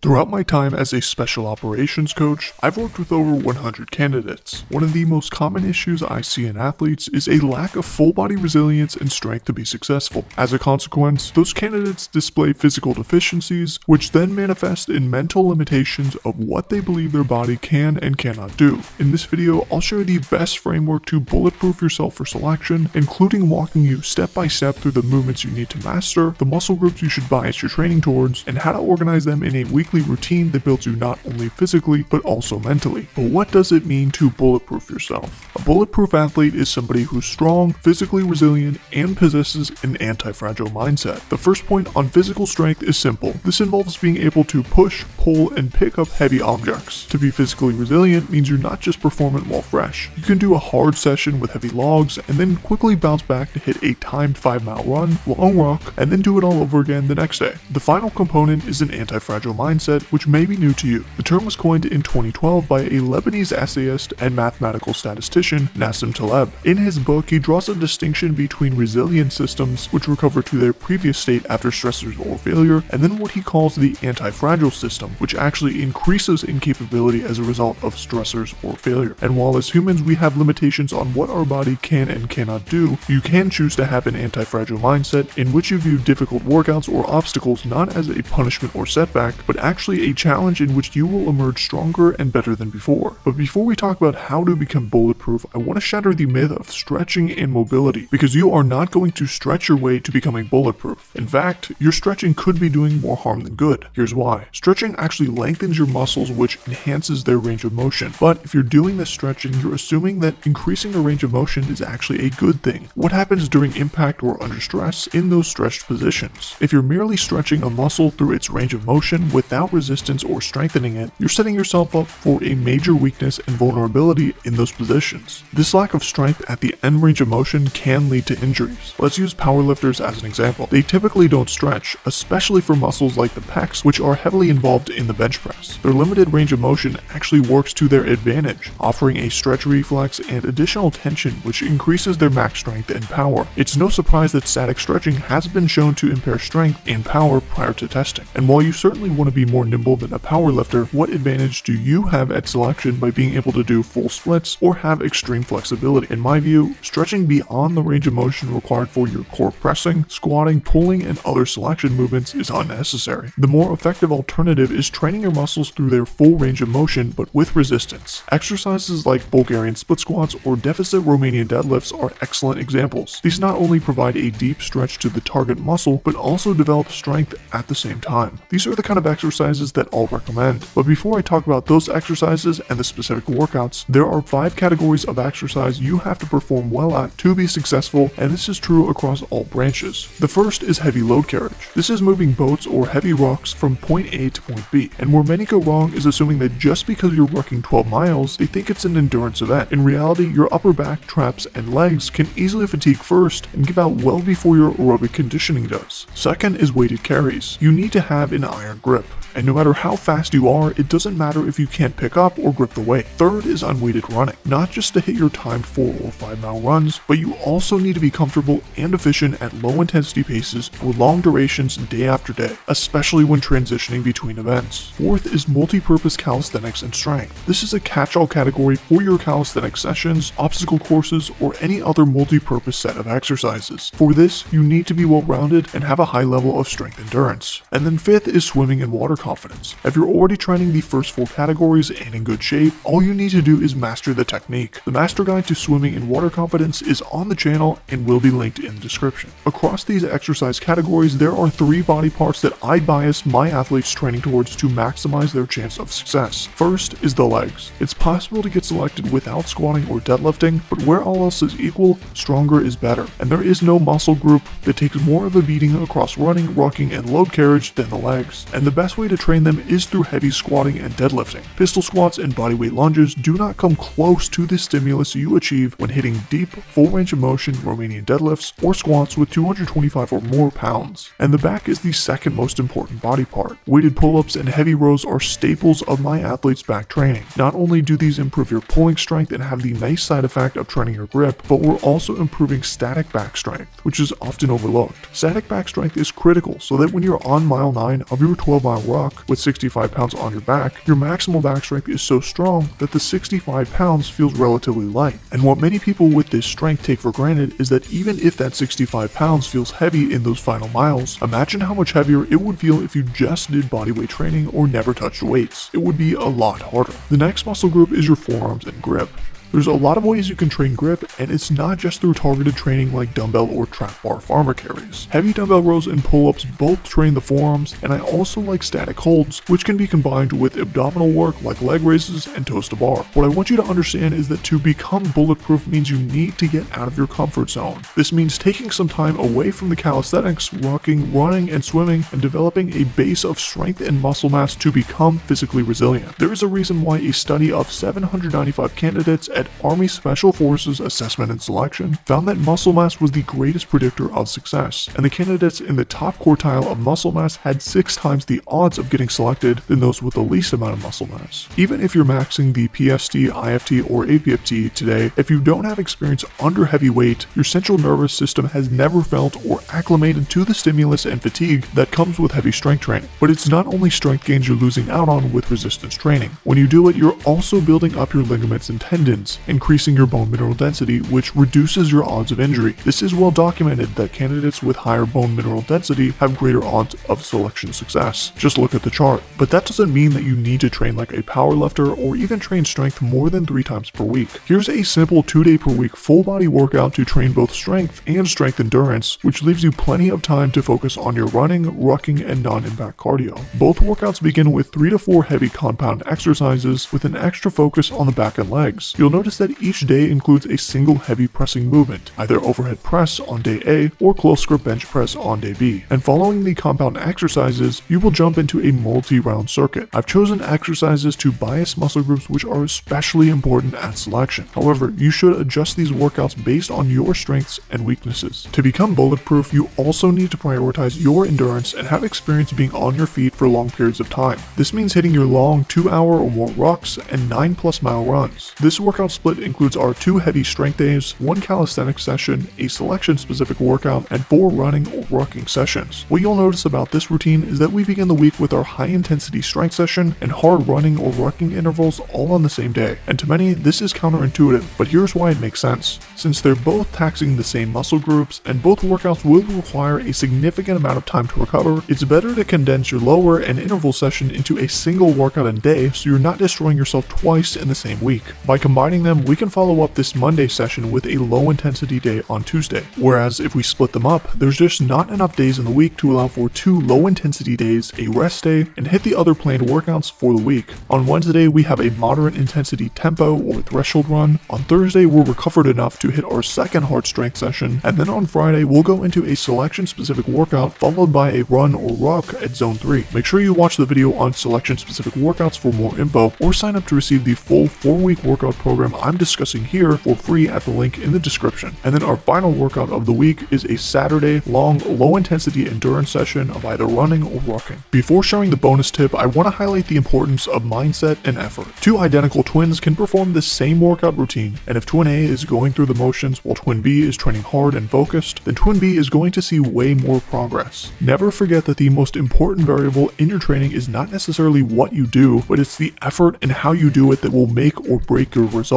Throughout my time as a special operations coach, I've worked with over 100 candidates. One of the most common issues I see in athletes is a lack of full body resilience and strength to be successful. As a consequence, those candidates display physical deficiencies, which then manifest in mental limitations of what they believe their body can and cannot do. In this video, I'll share the best framework to bulletproof yourself for selection, including walking you step by step through the movements you need to master, the muscle groups you should bias your training towards, and how to organize them in a weekly routine that builds you not only physically, but also mentally. But what does it mean to bulletproof yourself? A bulletproof athlete is somebody who's strong, physically resilient, and possesses an anti-fragile mindset. The first point on physical strength is simple. This involves being able to push, pull, and pick up heavy objects. To be physically resilient means you're not just performant while fresh. You can do a hard session with heavy logs and then quickly bounce back to hit a timed 5 mile run, long ruck, and then do it all over again the next day. The final component is an anti-fragile mindset mindset, which may be new to you. The term was coined in 2012 by a Lebanese essayist and mathematical statistician, Nassim Taleb. In his book, he draws a distinction between resilient systems, which recover to their previous state after stressors or failure, and then what he calls the anti-fragile system, which actually increases in capability as a result of stressors or failure. And while as humans we have limitations on what our body can and cannot do, you can choose to have an anti-fragile mindset in which you view difficult workouts or obstacles not as a punishment or setback, but actually a challenge in which you will emerge stronger and better than before. But before we talk about how to become bulletproof, I want to shatter the myth of stretching and mobility, because you are not going to stretch your way to becoming bulletproof. In fact, your stretching could be doing more harm than good. Here's why. Stretching actually lengthens your muscles, which enhances their range of motion. But if you're doing this stretching, you're assuming that increasing the range of motion is actually a good thing. What happens during impact or under stress in those stretched positions? If you're merely stretching a muscle through its range of motion without without resistance or strengthening it, you're setting yourself up for a major weakness and vulnerability in those positions. This lack of strength at the end range of motion can lead to injuries. Let's use powerlifters as an example. They typically don't stretch, especially for muscles like the pecs, which are heavily involved in the bench press. Their limited range of motion actually works to their advantage, offering a stretch reflex and additional tension which increases their max strength and power. It's no surprise that static stretching has been shown to impair strength and power prior to testing. And while you certainly want to be more nimble than a powerlifter, what advantage do you have at selection by being able to do full splits or have extreme flexibility? In my view, stretching beyond the range of motion required for your core pressing, squatting, pulling, and other selection movements is unnecessary. The more effective alternative is training your muscles through their full range of motion but with resistance. Exercises like Bulgarian split squats or deficit Romanian deadlifts are excellent examples. These not only provide a deep stretch to the target muscle, but also develop strength at the same time. These are the kind of exercises exercises that I'll recommend. But before I talk about those exercises and the specific workouts, there are five categories of exercise you have to perform well at to be successful, and this is true across all branches. The first is heavy load carriage. This is moving boats or heavy rocks from point A to point B, and where many go wrong is assuming that just because you're rucking 12 miles, they think it's an endurance event. In reality, your upper back, traps, and legs can easily fatigue first and give out well before your aerobic conditioning does. Second is weighted carries. You need to have an iron grip and no matter how fast you are, it doesn't matter if you can't pick up or grip the weight. Third is unweighted running, not just to hit your timed 4 or 5 mile runs, but you also need to be comfortable and efficient at low intensity paces for long durations day after day, especially when transitioning between events. Fourth is multi-purpose calisthenics and strength. This is a catch-all category for your calisthenics sessions, obstacle courses, or any other multi-purpose set of exercises. For this, you need to be well-rounded and have a high level of strength endurance. And then fifth is swimming and water confidence. If you're already training the first four categories and in good shape, all you need to do is master the technique. The master guide to swimming in water confidence is on the channel and will be linked in the description. Across these exercise categories, there are three body parts that I bias my athletes training towards to maximize their chance of success. First is the legs. It's possible to get selected without squatting or deadlifting, but where all else is equal, stronger is better. And there is no muscle group that takes more of a beating across running, rucking, and load carriage than the legs. And the best way to train them is through heavy squatting and deadlifting. Pistol squats and bodyweight lunges do not come close to the stimulus you achieve when hitting deep, full range of motion Romanian deadlifts or squats with 225 or more pounds. And the back is the second most important body part. Weighted pull-ups and heavy rows are staples of my athletes' back training. Not only do these improve your pulling strength and have the nice side effect of training your grip, but we're also improving static back strength, which is often overlooked. Static back strength is critical so that when you're on mile 9 of your 12 mile run, with 65 pounds on your back, your maximal back strength is so strong that the 65 pounds feels relatively light. And what many people with this strength take for granted is that even if that 65 pounds feels heavy in those final miles, imagine how much heavier it would feel if you just did bodyweight training or never touched weights. It would be a lot harder. The next muscle group is your forearms and grip. There's a lot of ways you can train grip, and it's not just through targeted training like dumbbell or trap bar farmer carries. Heavy dumbbell rows and pull-ups both train the forearms, and I also like static holds, which can be combined with abdominal work like leg raises and toes to bar. What I want you to understand is that to become bulletproof means you need to get out of your comfort zone. This means taking some time away from the calisthenics, rucking, running, and swimming, and developing a base of strength and muscle mass to become physically resilient. There is a reason why a study of 795 candidates at Army Special Forces Assessment and Selection found that muscle mass was the greatest predictor of success, and the candidates in the top quartile of muscle mass had six times the odds of getting selected than those with the least amount of muscle mass. Even if you're maxing the PST, IFT, or APFT today, if you don't have experience under heavy weight, your central nervous system has never felt or acclimated to the stimulus and fatigue that comes with heavy strength training. But it's not only strength gains you're losing out on with resistance training. When you do it, you're also building up your ligaments and tendons, increasing your bone mineral density, which reduces your odds of injury. This is well documented that candidates with higher bone mineral density have greater odds of selection success. Just look at the chart. But that doesn't mean that you need to train like a powerlifter or even train strength more than three times per week. Here's a simple two day per week full body workout to train both strength and strength endurance, which leaves you plenty of time to focus on your running, rucking, and non-impact cardio. Both workouts begin with three to four heavy compound exercises with an extra focus on the back and legs. You'll notice that each day includes a single heavy pressing movement, either overhead press on day A or close grip bench press on day B. And following the compound exercises, you will jump into a multi-round circuit. I've chosen exercises to bias muscle groups which are especially important at selection. However, you should adjust these workouts based on your strengths and weaknesses. To become bulletproof, you also need to prioritize your endurance and have experience being on your feet for long periods of time. This means hitting your long 2 hour or more rucks and 9 plus mile runs. This workout split includes our two heavy strength days, one calisthenics session, a selection specific workout, and four running or rucking sessions. What you'll notice about this routine is that we begin the week with our high intensity strength session and hard running or rucking intervals all on the same day. And to many, this is counterintuitive, but here's why it makes sense. Since they're both taxing the same muscle groups and both workouts will require a significant amount of time to recover, it's better to condense your lower and interval session into a single workout a day so you're not destroying yourself twice in the same week. By combining them, we can follow up this Monday session with a low intensity day on Tuesday. Whereas if we split them up, there's just not enough days in the week to allow for two low intensity days, a rest day, and hit the other planned workouts for the week. On Wednesday, we have a moderate intensity tempo or threshold run. On Thursday, we're recovered enough to hit our second hard strength session. And then on Friday, we'll go into a selection specific workout followed by a run or ruck at zone 3. Make sure you watch the video on selection specific workouts for more info or sign up to receive the full 4 week workout program I'm discussing here for free at the link in the description. And then our final workout of the week is a Saturday long low intensity endurance session of either running or walking. Before sharing the bonus tip, I want to highlight the importance of mindset and effort. Two identical twins can perform the same workout routine, and if twin A is going through the motions while twin B is training hard and focused, then twin B is going to see way more progress. Never forget that the most important variable in your training is not necessarily what you do, but it's the effort and how you do it that will make or break your results.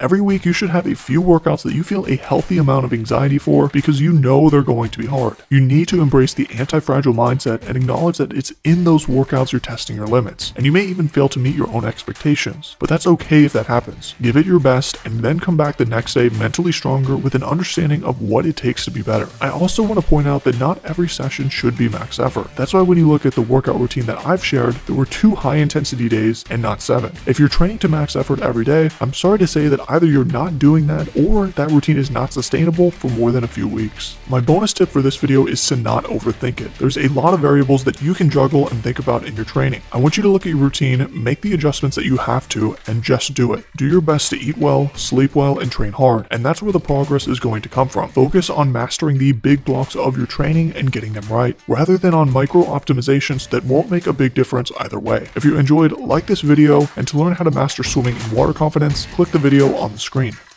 Every week you should have a few workouts that you feel a healthy amount of anxiety for because you know they're going to be hard. You need to embrace the anti-fragile mindset and acknowledge that it's in those workouts you're testing your limits. And you may even fail to meet your own expectations, but that's okay if that happens. Give it your best and then come back the next day mentally stronger with an understanding of what it takes to be better. I also want to point out that not every session should be max effort. That's why when you look at the workout routine that I've shared, there were two high intensity days and not seven. If you're training to max effort every day, I'm sorry to say that either you're not doing that or that routine is not sustainable for more than a few weeks. My bonus tip for this video is to not overthink it. There's a lot of variables that you can juggle and think about in your training. I want you to look at your routine, make the adjustments that you have to, and just do it. Do your best to eat well, sleep well, and train hard, and that's where the progress is going to come from. Focus on mastering the big blocks of your training and getting them right, rather than on micro optimizations that won't make a big difference either way. If you enjoyed, like this video, and to learn how to master swimming in water confidence, click the video on the screen.